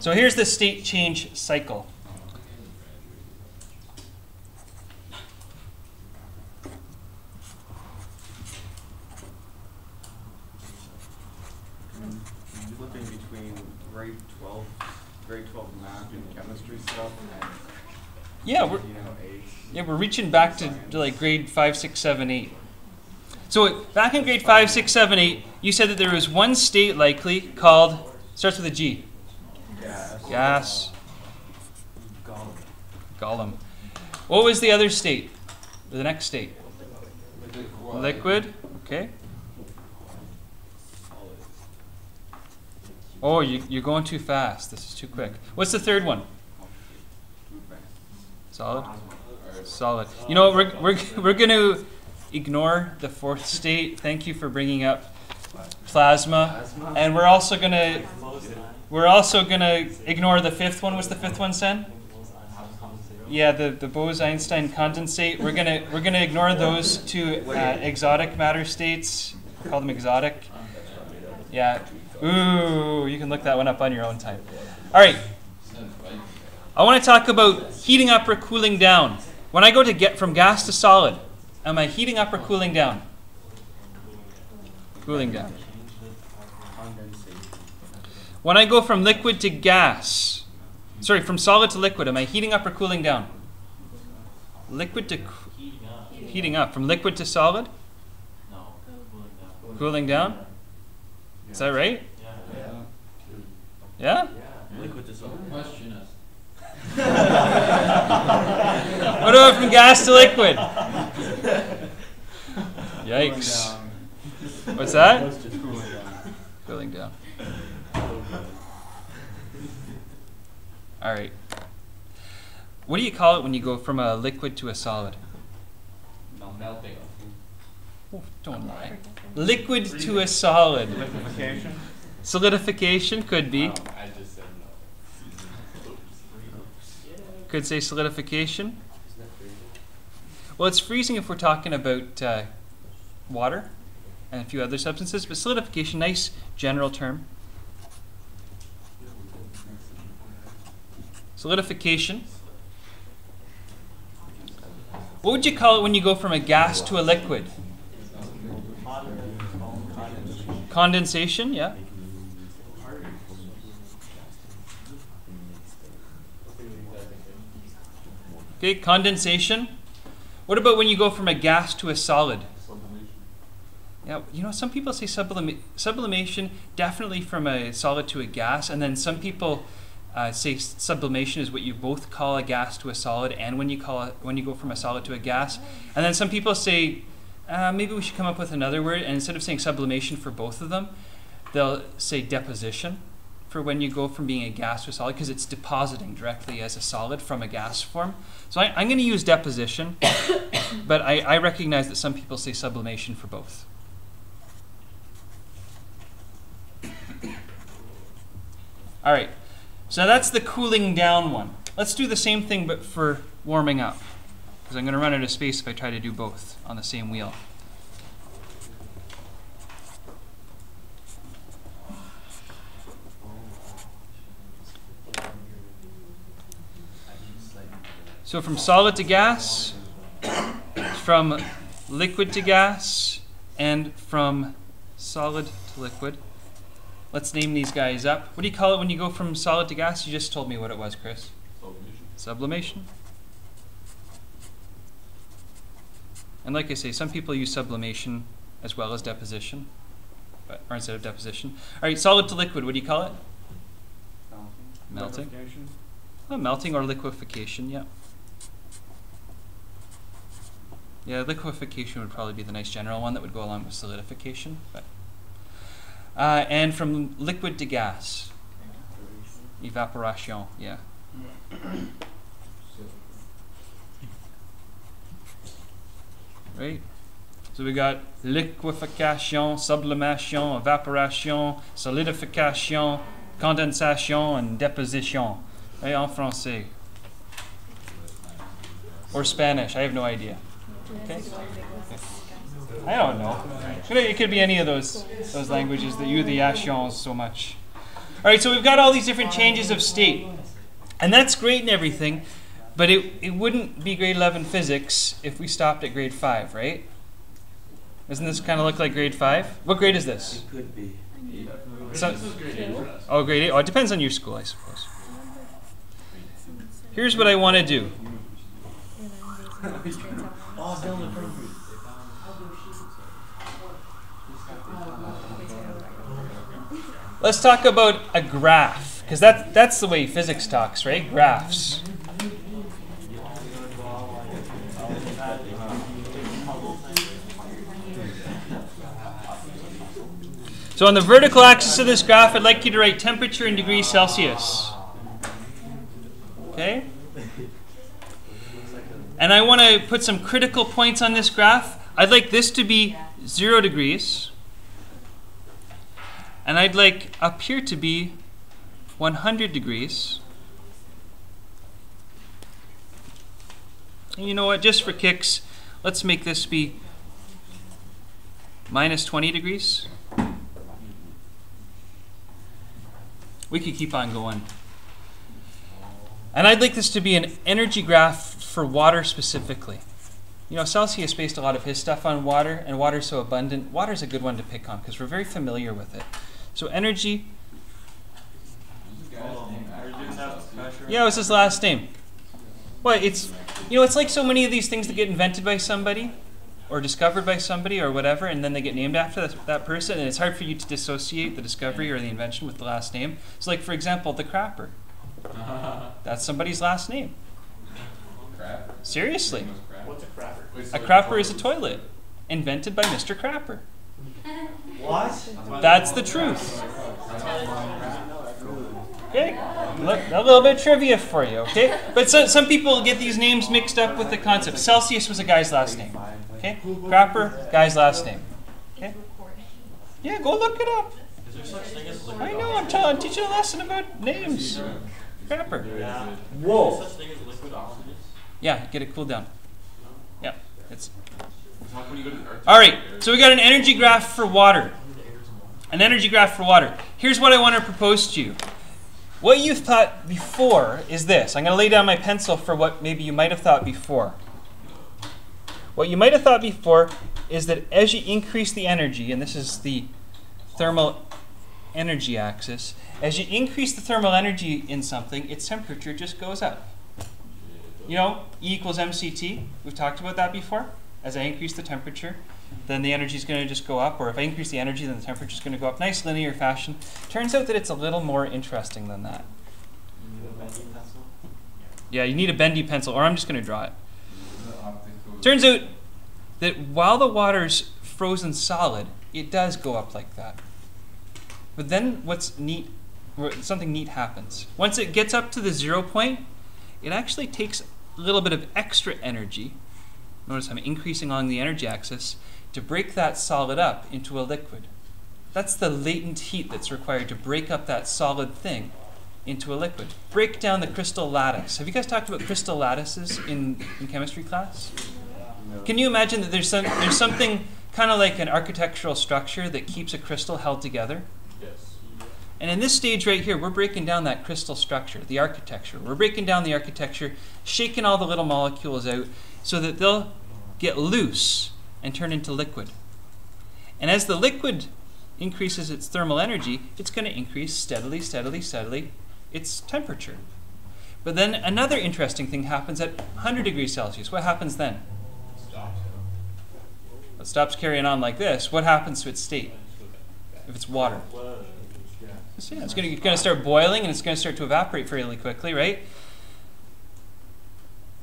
So here's the state change cycle. Flipping between grade twelve, grade twelve math and chemistry stuff and, Yeah, we're, you know, yeah, we're reaching back to, to like grade five, six, seven, eight. So back in grade five, six, seven, eight, you said that there was one state likely called starts with a G. Gas. Gas. Gollum. What was the other state? The next state? Liquid. Liquid. Okay. Oh, you, you're going too fast. This is too quick. What's the third one? Solid. Solid. You know? We're, we're, we're going to ignore the fourth state. Thank you for bringing up plasma. And we're also going to we're also going to ignore the fifth one. What's the fifth one, Sen? Yeah, the, the Bose-Einstein condensate. We're gonna we're gonna ignore those two uh, exotic matter states. Call them exotic. Yeah. Ooh, you can look that one up on your own time. All right. I want to talk about heating up or cooling down. When I go to get from gas to solid, am I heating up or cooling down? Cooling down. When I go from liquid to gas, sorry, from solid to liquid, am I heating up or cooling down? Liquid to co- heating up. From liquid to solid? Cooling down? Is that right? Yeah? Yeah? Yeah. Liquid to solid. Question us. What about from gas to liquid? Yikes. What's that? Cooling down. Cooling down. All right. What do you call it when you go from a liquid to a solid? Melting. Oh, don't lie. Liquid to a solid. Liquefaction? Solidification could be. I just said no. Could say solidification. Well, it's freezing if we're talking about uh, water and a few other substances, but solidification, nice general term. Solidification. What would you call it when you go from a gas to a liquid? Condensation, yeah. Okay, condensation. What about when you go from a gas to a solid? Yeah, you know, some people say sublima- sublimation definitely from a solid to a gas, and then some people uh, say sublimation is what you both call a gas to a solid, and when you call it when you go from a solid to a gas, and then some people say uh, maybe we should come up with another word, and instead of saying sublimation for both of them, they'll say deposition for when you go from being a gas to a solid because it's depositing directly as a solid from a gas form. So I, I'm going to use deposition, but I, I recognize that some people say sublimation for both. All right, so that's the cooling down one. Let's do the same thing but for warming up because I'm going to run out of space if I try to do both on the same wheel. So from solid to gas, from liquid to gas, and from solid to liquid. Let's name these guys up. What do you call it when you go from solid to gas? You just told me what it was, Chris. Sublimation. Sublimation. And like I say, some people use sublimation as well as deposition, but, or instead of deposition. All right, solid to liquid, what do you call it? Melting. Melting. Oh, melting or liquefaction, yeah. Yeah, liquefaction would probably be the nice general one that would go along with solidification. But uh, and from liquid to gas, evaporation, yeah. Right. So we got liquefaction, sublimation, evaporation, solidification, condensation, and deposition. Right, en français. Or Spanish, I have no idea. Okay. I don't know. It could- It could be any of those those languages that you the Ashians so much. All right, so we've got all these different changes of state. And that's great and everything, but it, it wouldn't be grade 11 physics if we stopped at grade 5, right? Doesn't this kind of look like grade 5? What grade is this? It could be. So- This is grade eight for us. Oh, grade 8. Oh, it depends on your school, I suppose. Here's what I want to do. Oh, Let's talk about a graph, because that, that's the way physics talks, right? Graphs. So on the vertical axis of this graph, I'd like you to write temperature in degrees Celsius. Okay? And I want to put some critical points on this graph. I'd like this to be 0 degrees. And I'd like up here to be 100 degrees. And you know what? Just for kicks, let's make this be minus 20 degrees. We could keep on going. And I'd like this to be an energy graph for water specifically. You know, Celsius based a lot of his stuff on water, and water's so abundant. Water's a good one to pick on because we're very familiar with it. So energy, yeah, what's his last name? Well, it's you know, it's like so many of these things that get invented by somebody or discovered by somebody or whatever, and then they get named after that, that person, and it's hard for you to dissociate the discovery or the invention with the last name. So, like for example, the crapper. That's somebody's last name. Crap. Seriously, Name was crap. What's a crapper? A crapper is a toilet invented by Mr. Crapper. What? That's the truth. Okay, Look, a little bit of trivia for you. Okay, but so, some people get these names mixed up with the concept. Celsius was a guy's last name. Okay, Crapper, guy's last name. Okay, yeah, go look it up. Is there such thing as liquid I know. I'm telling. I'm teaching a lesson about names. Crapper. Whoa. Is there such thing as liquid oxygen? Yeah, get it cooled down. Yeah, it's All right. So we got an energy graph for water. An energy graph for water. Here's what I want to propose to you. What you thought before is this. I'm going to lay down my pencil for what maybe you might have thought before. What you might have thought before is that as you increase the energy, and this is the thermal energy axis, as you increase the thermal energy in something, its temperature just goes up. You know, E equals mct. We've talked about that before. As I increase the temperature, then the energy is going to just go up, or if I increase the energy, then the temperature is going to go up. Nice linear fashion. Turns out that it's a little more interesting than that. Yeah, you need a bendy pencil, or I'm just going to draw it. Turns out that while the water's frozen solid, it does go up like that. But then what's neat, something neat happens. Once it gets up to the zero point, it actually takes a little bit of extra energy. Notice I'm increasing along the energy axis to break that solid up into a liquid. That's the latent heat that's required to break up that solid thing into a liquid. Break down the crystal lattice. Have you guys talked about crystal lattices in, in chemistry class? Can you imagine that there's some there's something kind of like an architectural structure that keeps a crystal held together? Yes. And in this stage right here, we're breaking down that crystal structure, the architecture. We're breaking down the architecture, shaking all the little molecules out so that they'll get loose and turn into liquid. And as the liquid increases its thermal energy, it's going to increase steadily, steadily, steadily its temperature. But then another interesting thing happens at 100 degrees Celsius. What happens then? It stops carrying on like this. What happens to its state if it's water? So, yeah, it's going to start boiling and it's going to start to evaporate fairly quickly, right?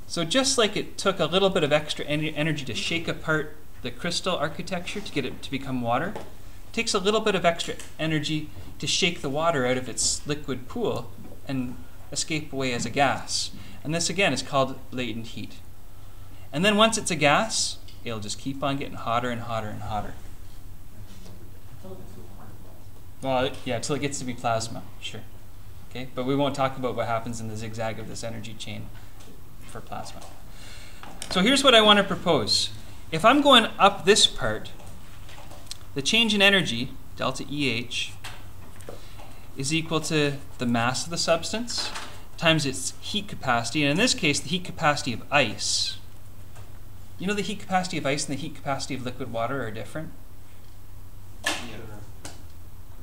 So just like it took a little bit of extra en- energy to shake apart the crystal architecture to get it to become water, it takes a little bit of extra energy to shake the water out of its liquid pool and escape away as a gas. And this again is called latent heat. And then once it's a gas, it'll just keep on getting hotter and hotter and hotter. Well, yeah, till it gets to be plasma, sure. Okay, but we won't talk about what happens in the zigzag of this energy chain for plasma. So here's what I want to propose. If I'm going up this part, the change in energy, delta EH, is equal to the mass of the substance times its heat capacity, and in this case, the heat capacity of ice. You know the heat capacity of ice and the heat capacity of liquid water are different?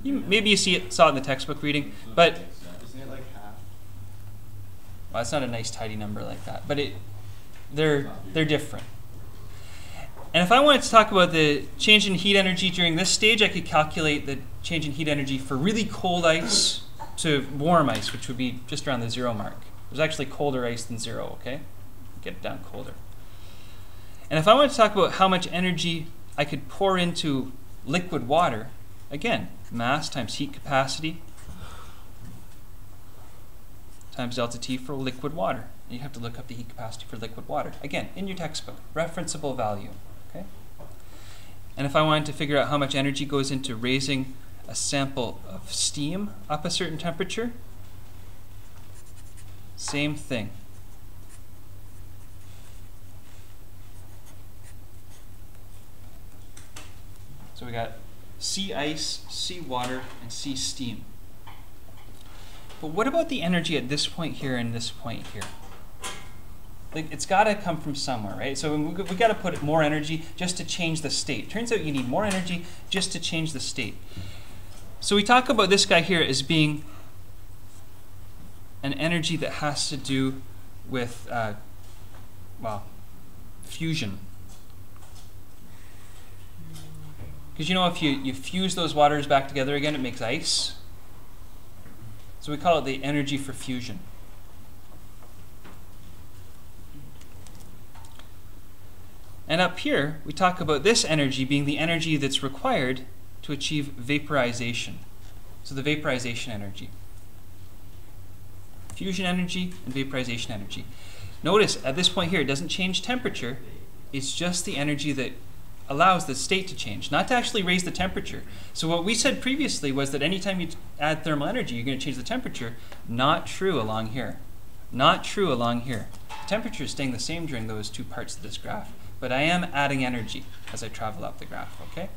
You, maybe you see it, saw it in the textbook reading, but Isn't it like half? Well, it's not a nice tidy number like that, but it, they're they're different. And if I wanted to talk about the change in heat energy during this stage, I could calculate the change in heat energy for really cold ice to warm ice, which would be just around the zero mark. There's actually colder ice than zero, okay? Get it down colder. And if I wanted to talk about how much energy I could pour into liquid water, again, mass times heat capacity times delta T for liquid water. You have to look up the heat capacity for liquid water. Again, in your textbook, referenceable value. Okay? And if I wanted to figure out how much energy goes into raising a sample of steam up a certain temperature, same thing. So we got c ice, c water, and c steam. But what about the energy at this point here and this point here? Like it's got to come from somewhere, right? So we, we got to put more energy just to change the state. Turns out you need more energy just to change the state. So we talk about this guy here as being an energy that has to do with, uh, well, fusion. Because you know, if you, you fuse those waters back together again, it makes ice. So we call it the energy for fusion. And up here, we talk about this energy being the energy that's required to achieve vaporization. So the vaporization energy. Fusion energy and vaporization energy. Notice at this point here, it doesn't change temperature. It's just the energy that allows the state to change, not to actually raise the temperature. So what we said previously was that anytime you add thermal energy, you're going to change the temperature. Not true along here. Not true along here. The temperature is staying the same during those two parts of this graph, but I am adding energy as I travel up the graph, okay?